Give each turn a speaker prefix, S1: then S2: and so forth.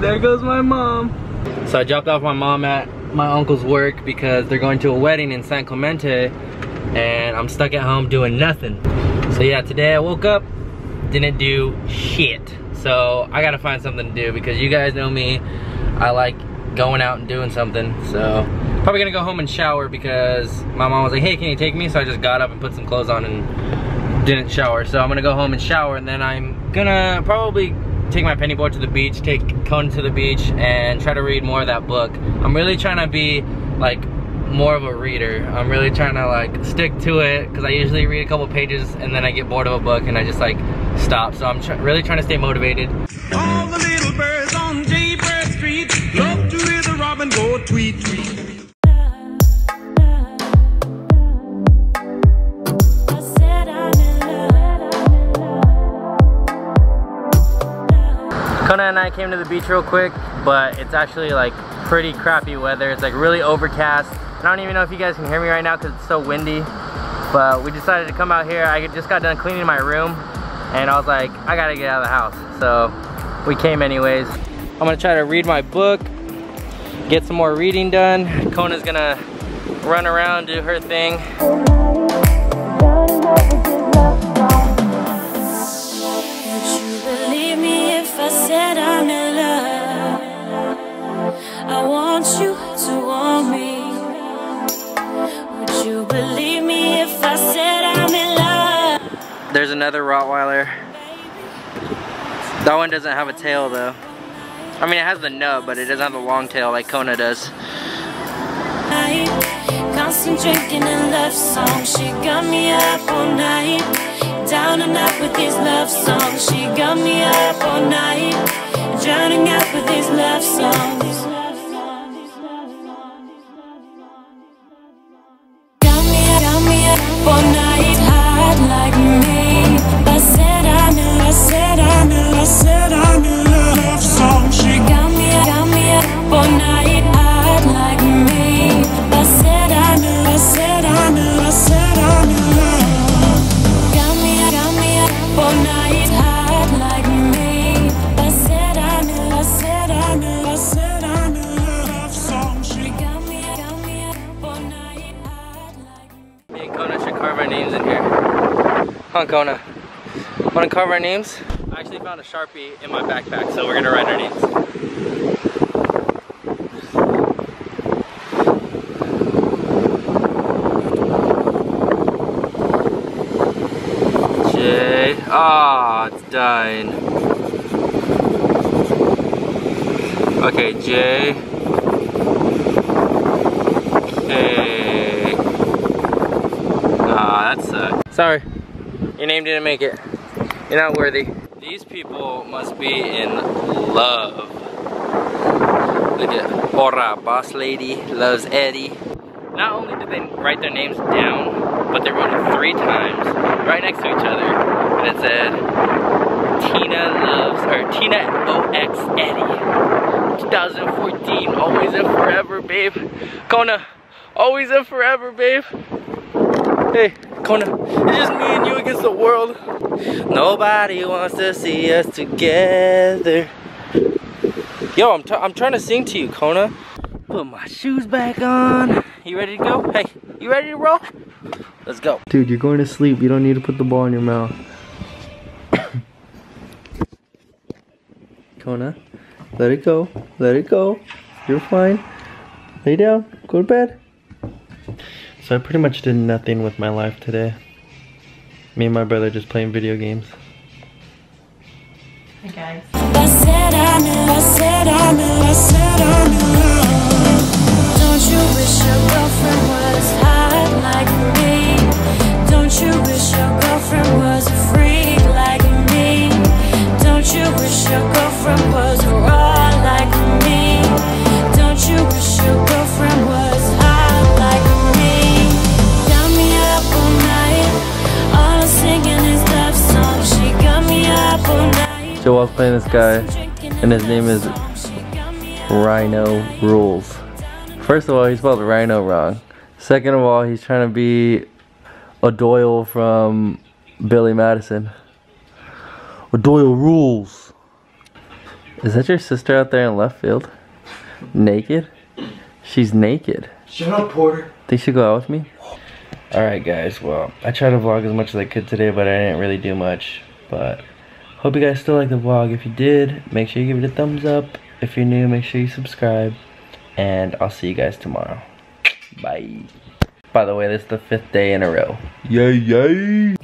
S1: there goes my mom. So I dropped off my mom at my uncle's work because they're going to a wedding in San Clemente and I'm stuck at home doing nothing. So yeah, today I woke up, didn't do shit. So I gotta find something to do because you guys know me, I like going out and doing something. So probably gonna go home and shower because my mom was like, hey, can you take me? So I just got up and put some clothes on and didn't shower. So I'm gonna go home and shower and then I'm gonna probably take my penny board to the beach, take Kona to the beach, and try to read more of that book. I'm really trying to be like more of a reader. I'm really trying to like stick to it because I usually read a couple pages and then I get bored of a book and I just like stop. So I'm tr really trying to stay motivated. Kona and I came to the beach real quick, but it's actually like pretty crappy weather. It's like really overcast. I don't even know if you guys can hear me right now because it's so windy, but we decided to come out here. I just got done cleaning my room and I was like, I gotta get out of the house. So we came anyways. I'm gonna try to read my book, get some more reading done. Kona's gonna run around, do her thing. Believe me if I said I'm in love? There's another Rottweiler. That one doesn't have a tail though. I mean, it has the nub, but it doesn't have the long tail like Kona does. Constant drinking and love songs, she got me up all night down and out with these love songs. She got me up all night, drowning out with these love songs. Kona? Wanna carve our names? I actually found a Sharpie in my backpack, so we're gonna write our names. J. Ah, oh, it's dying. Okay, J. K. Ah, that sucks. Sorry. Your name didn't make it. You're not worthy. These people must be in love. Look at Hora, boss lady, loves Eddie. Not only did they write their names down, but they wrote it three times, right next to each other. And it said, Tina loves, or Tina OX Eddie. 2014, always and forever, babe. Kona, always and forever, babe. Hey, Kona, it's just me and you against the world. Nobody wants to see us together. Yo, I'm, I'm trying to sing to you, Kona. Put my shoes back on. You ready to go? Hey, you ready to roll? Let's go. Dude, you're going to sleep. You don't need to put the ball in your mouth. Kona, let it go. Let it go. You're fine. Lay down. Go to bed. So I pretty much did nothing with my life today. Me and my brother just playing video games.
S2: Hey guys.
S1: So I was playing this guy, and his name is Rhino Rules. First of all, he spelled Rhino wrong. Second of all, he's trying to be O'Doyle from Billy Madison. O'Doyle rules. Is that your sister out there in left field? Naked? She's naked.
S3: Shut up, Porter.
S1: Think she'll go out with me? Alright guys, well, I tried to vlog as much as I could today, but I didn't really do much. But, hope you guys still like the vlog. If you did, make sure you give it a thumbs up. If you're new, make sure you subscribe. And I'll see you guys tomorrow. Bye. By the way, this is the fifth day in a row. Yay, yay!